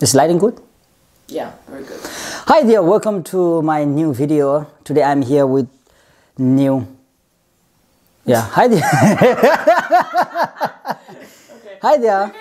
Is lighting good? Yeah, very good. Hi there, welcome to my new video. Today I'm here with new. Yeah, hi there. Okay. Hi there.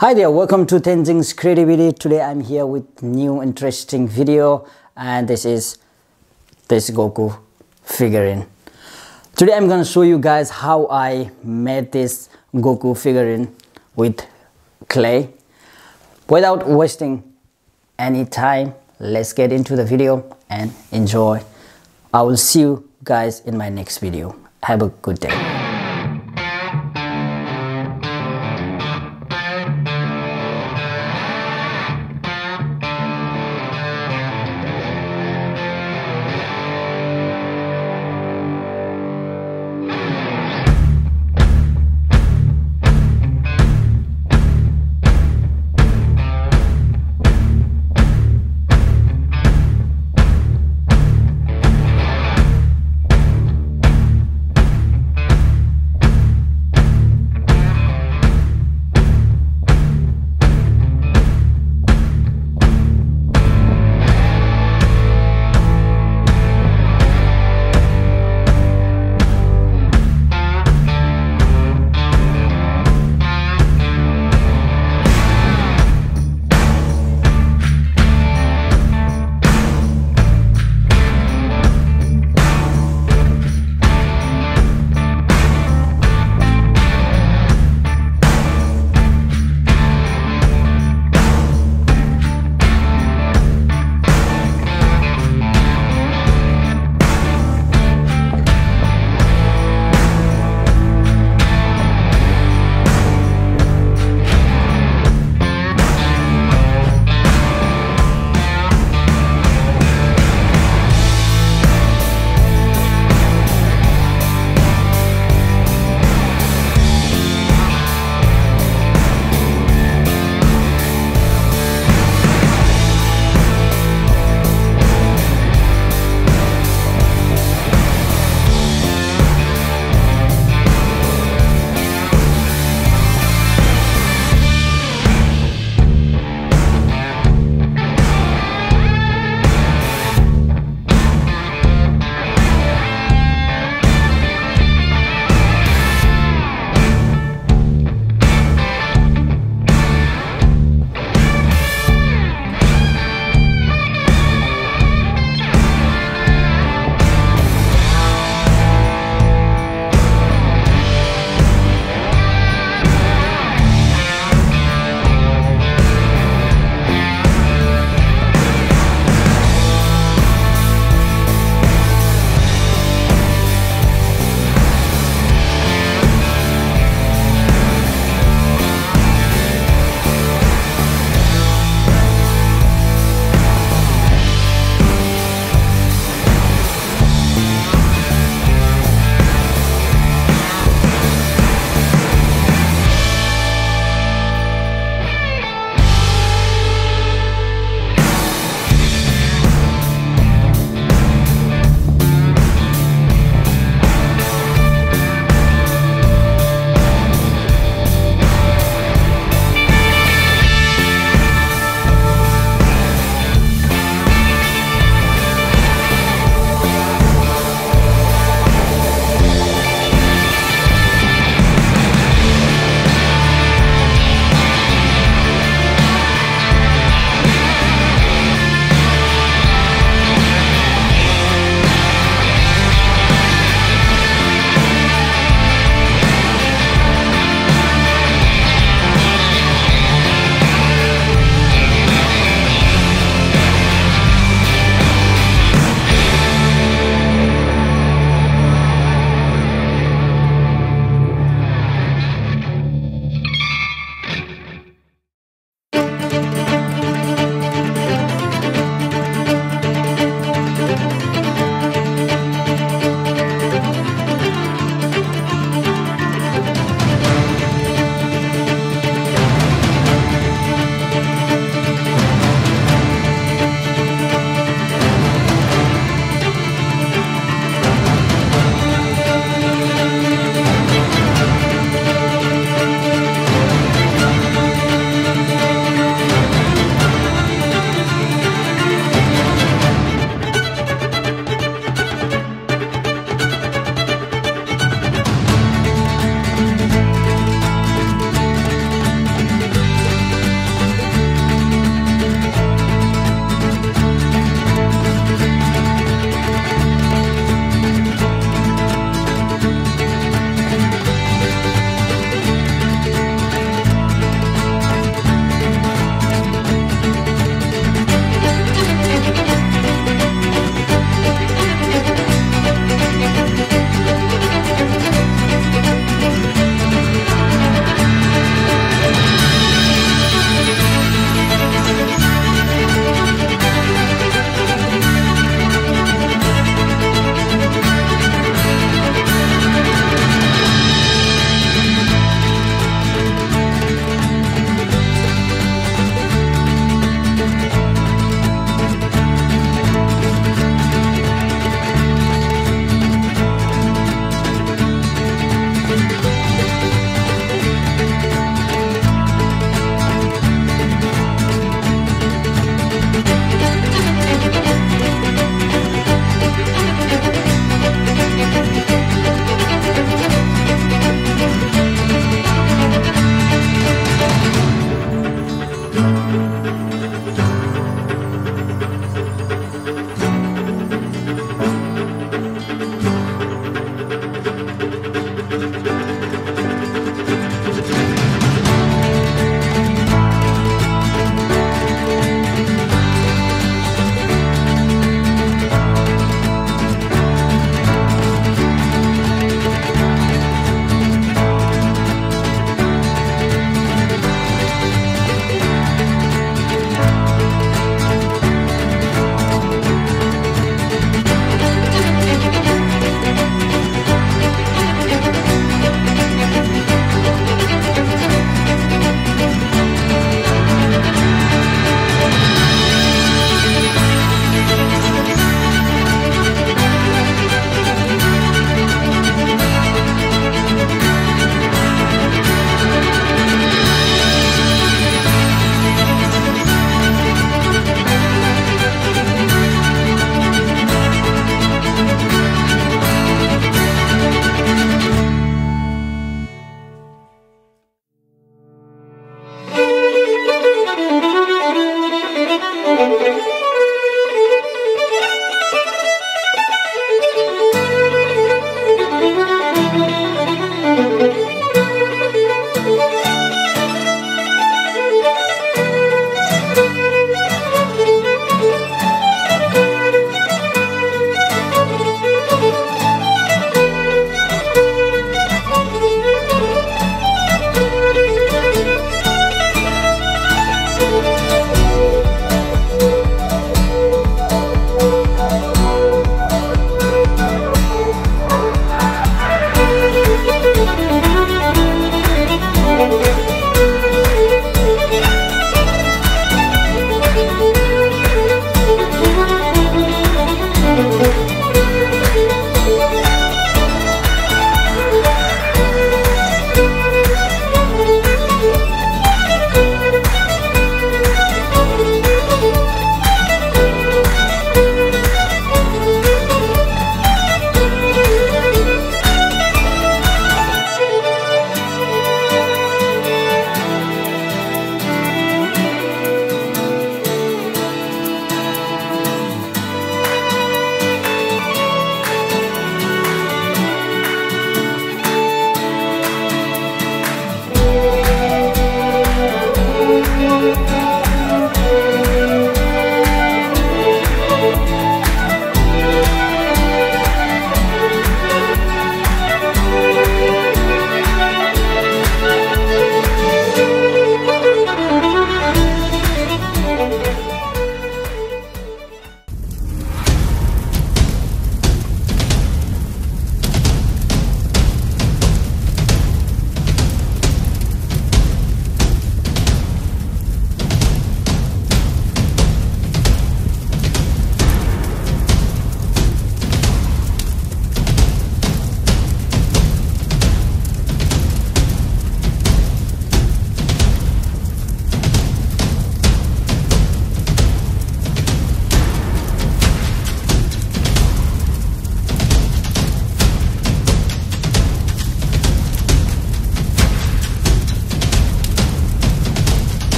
Hi there, welcome to Tenjin's Creativity. Today I'm here with new interesting video and this is this Goku figurine. Today I'm gonna show you guys how I made this Goku figurine with clay. Without wasting any time, let's get into the video and enjoy. I will see you guys in my next video. Have a good day.